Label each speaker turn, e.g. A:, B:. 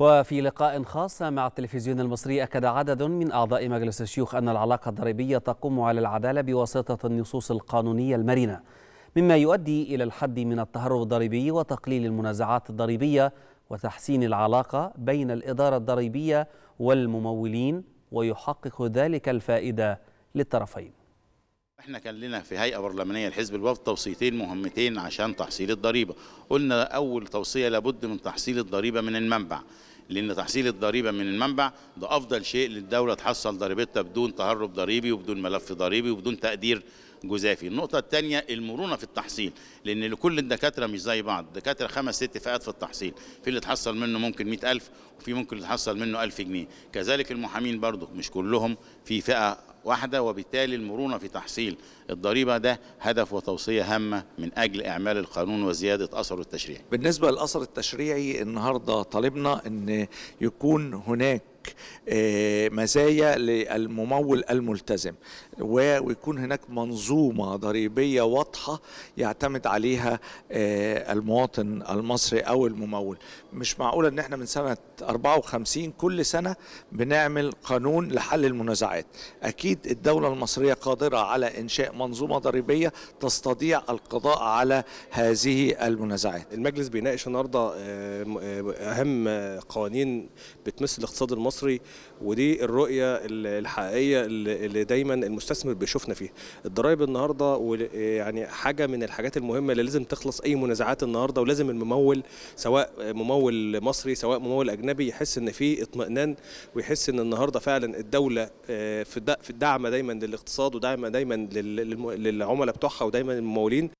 A: وفي لقاء خاص مع التلفزيون المصري أكد عدد من أعضاء مجلس الشيوخ أن العلاقة الضريبية تقوم على العدالة بواسطة النصوص القانونية المرنة مما يؤدي إلى الحد من التهرب الضريبي وتقليل المنازعات الضريبية وتحسين العلاقة بين الإدارة الضريبية والممولين ويحقق ذلك الفائدة للطرفين.
B: إحنا كان لنا في هيئة برلمانية لحزب الوفد توصيتين مهمتين عشان تحصيل الضريبة. قلنا أول توصية لابد من تحصيل الضريبة من المنبع لأن تحصيل الضريبة من المنبع ده أفضل شيء للدولة تحصل ضريبتها بدون تهرب ضريبي وبدون ملف ضريبي وبدون تقدير جزافي. النقطة الثانية المرونة في التحصيل لأن لكل الدكاترة مش زي بعض. الدكاترة خمس ست فئات في التحصيل في اللي تحصل منه ممكن مئة ألف وفي ممكن تحصل منه ألف جنيه. كذلك المحامين برضو مش كلهم في فئة واحدة وبالتالي المرونة في تحصيل الضريبة ده هدف وتوصية هامة من أجل إعمال القانون وزيادة أثره التشريعي
C: بالنسبة للأثر التشريعي النهاردة طالبنا أن يكون هناك مزايا للممول الملتزم. ويكون هناك منظومة ضريبية واضحة يعتمد عليها المواطن المصري أو الممول. مش معقولة أن إحنا من سنة 54 كل سنة بنعمل قانون لحل المنازعات. أكيد الدولة المصرية قادرة على إنشاء منظومة ضريبية تستطيع القضاء على هذه المنازعات.
D: المجلس بيناقش النهاردة أهم قوانين بتمس الاقتصاد المصري ودي الرؤية الحقيقية اللي دايما المستثمر بيشوفنا فيها. الضرائب النهارده يعني حاجة من الحاجات المهمة اللي لازم تخلص أي منازعات النهارده ولازم الممول سواء ممول مصري سواء ممول أجنبي يحس إن في اطمئنان ويحس إن النهارده فعلا الدولة في الدعم دايما للاقتصاد ودعم دايما للعملاء بتوعها ودايما الممولين.